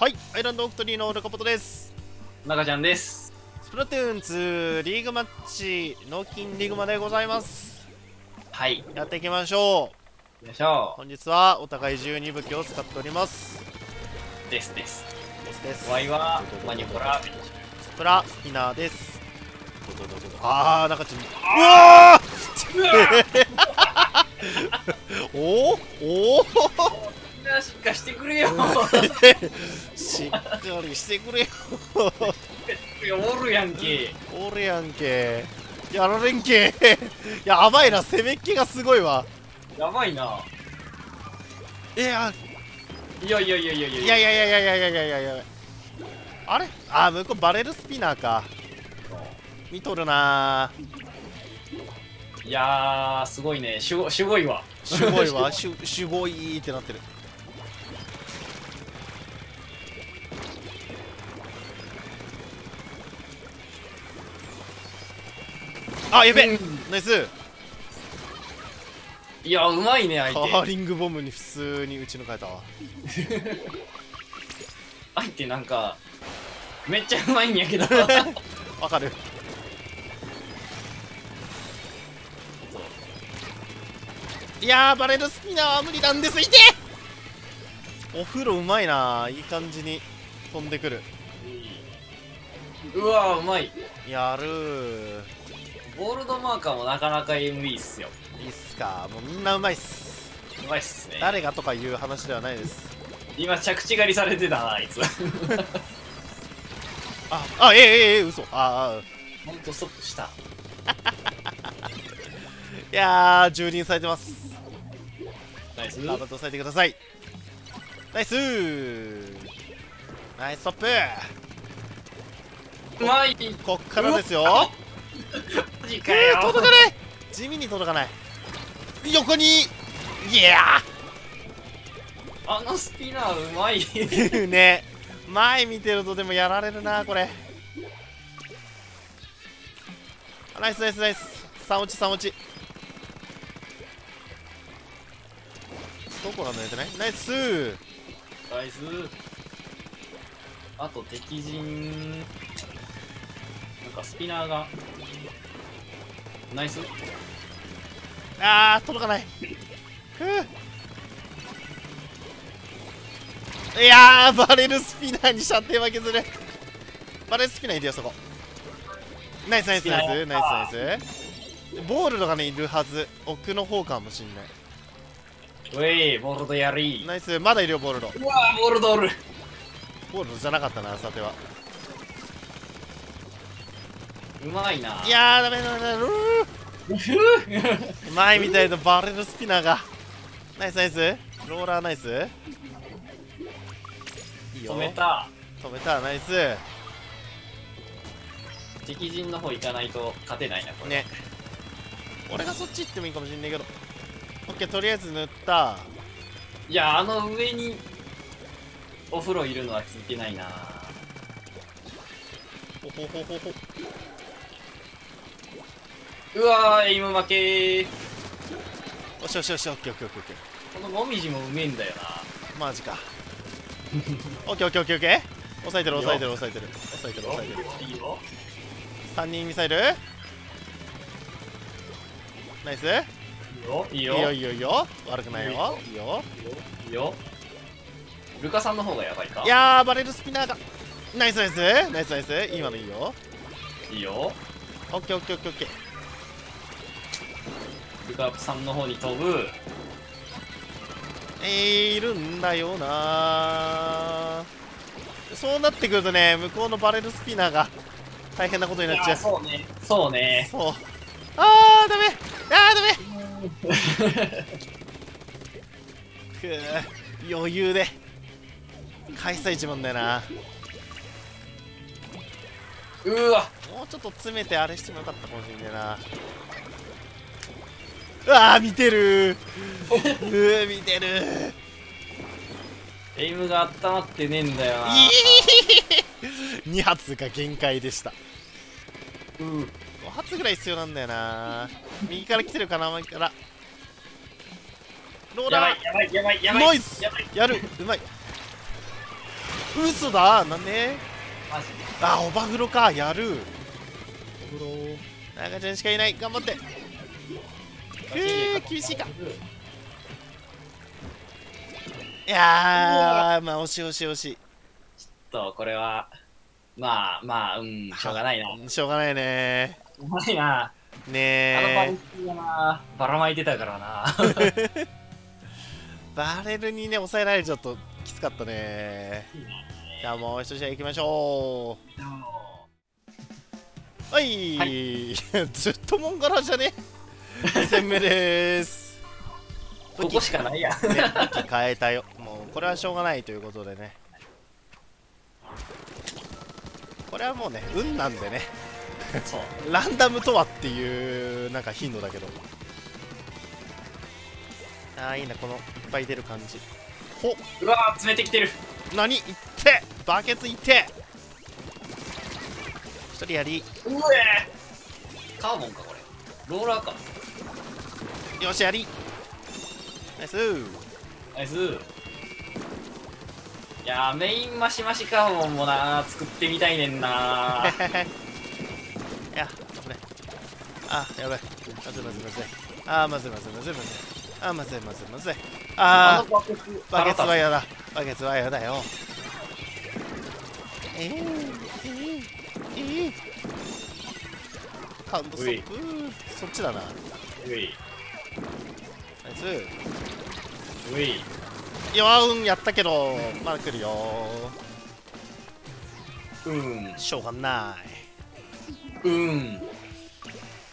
はいアイランドオクトリーのルカポトです。中ちゃんです。スプラトゥーン2リーグマッチ納金リグマでございます。はい。やっていきましょう。よいしょ本日はお互い12武器を使っております。ですです。ですです。ワイはマニプラビスプラスピナーです。あーなんかちょっとうわー。おーおーしっかしてくれよ。しっかりしてくれよ。おるやんけ。おるやんけ。やられんけ。やばいな攻めっ気がすごいわ。やばいな。いやいやいやいやいやいや。いやいやいやいやいやいやいや。いやあれ？あ向こうバレルスピナーか。見とるな。いやーすごいね。しごしごいわ。すごいわ。しゅすごいってなってるあやべえ。ナイス。いやうまいねカ相手。ーリングボムに普通に打ち抜かれたわ。相手なんかめっちゃうまいんやけど。わかる。いやーバレルスピナーは無理なんですいて。お風呂うまいないい感じに飛んでくる。うわうまい。やるーゴールドマーカーもなかなか ME っすよ。いいっすか。もうみんなうまいっす。うまいっすね。誰がとかいう話ではないです。今着地狩りされてたなあいつ。ああええええええ嘘。ああほんとストップした。いやー蹂躙されてます。ナイス。ハーバト押さえてください。ナイス。ーナイストップ。うまい。こっからですよマジかえー、よ。届かない。地味に届かない。横に。いやあのスピナーうまい。ー ね。前見てるとでもやられるなこれ。あナイスナイスナイス。3落ち3落ち。どこが抜いてない？ナイス。ナイス。あと敵陣。なんかスピナーがナイス。あー届かない。いやーバレルスピナーに射程負けずる。バレルスピナーいるよそこ。ナイスナイスナイスナイスナイス。ボールドがねいるはず。奥の方かもしんなウェイボルドやり。いナイスまだいるよボールド。うわボルドおる。ボールドじゃなかったなさてはうまいな。いやーダメダメうー。前みたいなバレルスピナーが。ナイスナイス。ローラーナイス。いいよ。止めた。止めたナイス。敵陣の方行かないと勝てないなこれ。ね。俺がそっち行ってもいいかもしんないけど。オッケーとりあえず塗った。いやあの上にお風呂いるのは聞いてないな。ほほほほほうわーエイム負け。よしよしよしオッケーオッケーオッケーこのもみじもうめえんだよな。ーマジか。オッケーオッケーオッケーオッケー。抑えてる抑えてる抑えてる。抑えてる抑えてる。いいよ。3人ミサイル。ナイス。いいよ。いいよよ。いいよいいよ。悪くないよ。いいよ。いいよ。ルカさんの方がやばいか。いやーバレルスピナーが。ナイスナイス。ナイスナイス。今のいいよ。いいよ。オッケーオッケーオッケーオッケールカさんの方に飛ぶ。えー、いるんだよな。そうなってくるとね向こうのバレルスピナーが大変なことになっちゃう。あそうね。そうね。そう。あーダメ。あーダメ。くー余裕で。開催地なんだよな。うわ。もうちょっと詰めてあれしてもよかったかもしれないなうわー見てるー。見てるー。エイムが温まってねえんだよな。2発が限界でした。うん。5発ぐらい必要なんだよな右から来てるかな前から。ローラーやばいやばいやばいやばい。やばい。やる。うまい。嘘だなんで？マジあオバフロか。やる。オバフロ中ちゃんしかいない。頑張ってえー厳しいか。いやーまあ惜しい惜しい惜しい。とこれはまあまあうんしょうがないな。ししょうがないね。ょうがないな。ねえ。ばらまいてたからな。バレルにね抑えられちゃうときつかったね。じゃあもう一試合行きましょう。はい、は ずっとモンガラじゃね2戦目です。ここしかないやね、武器変えたよ。もうこれはしょうがないということでね。これはもうね運なんでね。そう。ランダムとはっていうなんか頻度だけど。ああいいなこのいっぱい出る感じ。ほ。うわー詰めてきてる。何？いって。バケツいって。一人やり。うえカーボンかこれ。ローラーかよしやり。ナイス。ナイス。いやーメインマシマシカーボンもな作ってみたいねんない や危ない。あやばい。まずいまずいまずい。あーまずいまずいまずいまずい。あーまずいまずいまずい。あーバケツバケツは腹立やだ。バケツはやだよ。えー、えー、えー、カウントストップそっちだな。ういイスうい。いやうんやったけどまだ来るようん。しょうがない。うん。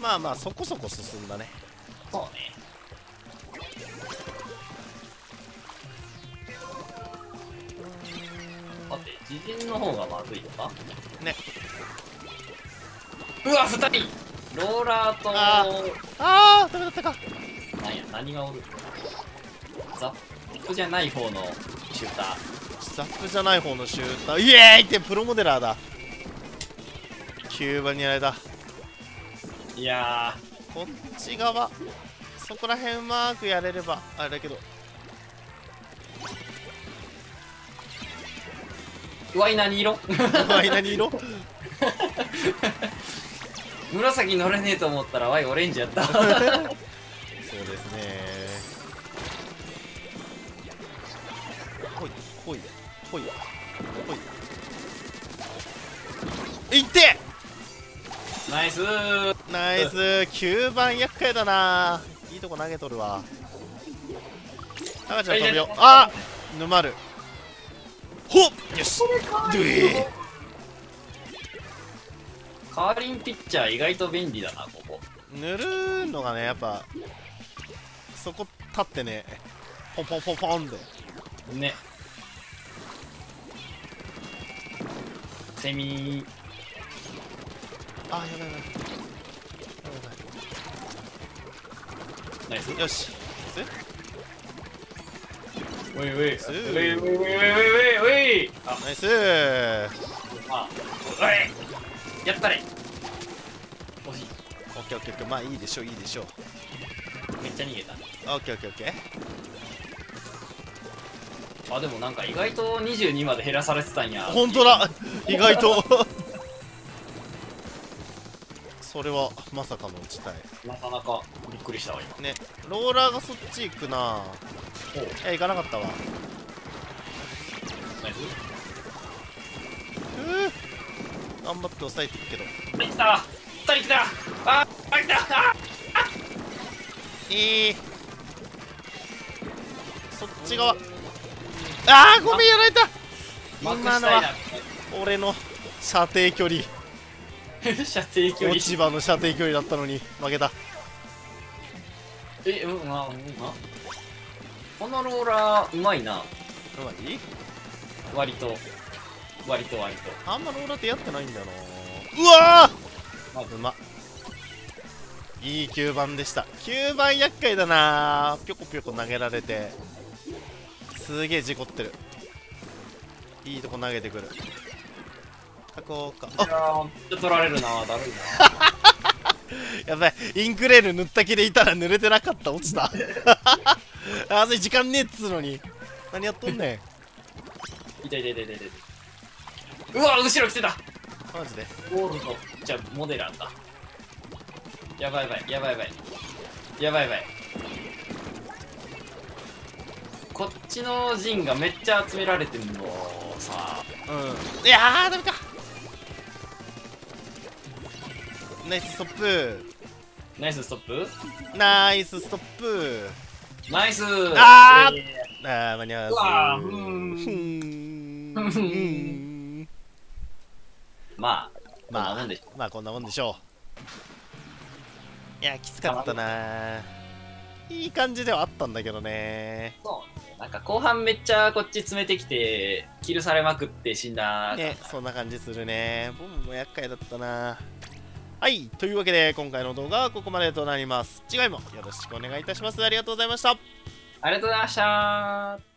まあまあそこそこ進んだね。そうね待って自陣の方がまずいのか？ね。うわ二人。ローラーとああーダメだったか何がおる？ザップじゃない方のシューター。ザップじゃない方のシューター。イエーイってプロモデラーだ。9番にやられた。いやこっち側。そこら辺うまくやれればあれだけど。ーうわい何色？ワイ何色？紫乗れねえと思ったらワイオレンジやった そうですね。ほいほいほいほい。いって！ナイス。ーナイス。9番厄介だな。いいとこ投げとるわ。赤ちゃん飛ぶよあ！沼る。ほっ！よし。ドゥエカーリンピッチャー意外と便利だなここ。塗るのがねやっぱそこ立ってねポンポンポンポンで。ね。セミ。あやばいやばい。やナイス。ばいよし。ウェイウェイウスェイウェイウェイウェイウェイウェイあ。ナイス。あ。ウェイやったれ。惜しい。オッケーオッケーオッケー。まあいいでしょういいでしょうめっちゃ逃げた。オッケーオッケーオッケー。あでもなんか意外と22まで減らされてたんや。本当だ。意外と。それはまさかの事態。なかなかびっくりしたわ今。ね。ローラーがそっち行くな。おう。いや行かなかったわ。ナイス。ふう。頑張って抑えていくけど。あ来た。二人来た。ああ来た。あえー、そっち側。あーごめんやられた。今のは俺の射程距離。射程距離。落ち葉の射程距離だったのに負けた。えうんあうんあこのローラーうまいな。うまい？割と。割と割と。あんまローラーってやってないんだよな。うわまーうまいい9番でした。9番厄介だな。ぴょこぴょこ投げられて。すげえ事故ってる。いいとこ投げてくる。書こうか。あ。っ取られるな。だるいな。やばい。インクレール塗った気でいたら濡れてなかった。落ちた。あそれ時間ねえっつうのに。何やっとんね痛い痛い痛い痛い痛い。うわ後ろ来てた。マジで。ゴールド。じゃあモデランだやばいやばいやばいやばい。やばいやばい。こっちの陣がめっちゃ集められてんのさ。うん。いやーダメか。ナイスストップ。ナイスストップ？ナイスストップ。ナイス。あーえあー。間に合わず。うわーん。まあまあなもんでしょまあこんなもんでしょういやきつかったな。ーいい感じではあったんだけどね。そうね。なんか後半めっちゃこっち詰めてきてキルされまくって死んだねそんな感じするね。ボムも厄介だったな。はいというわけで今回の動画はここまでとなります。次回もよろしくお願いいたします。ありがとうございました。ありがとうございました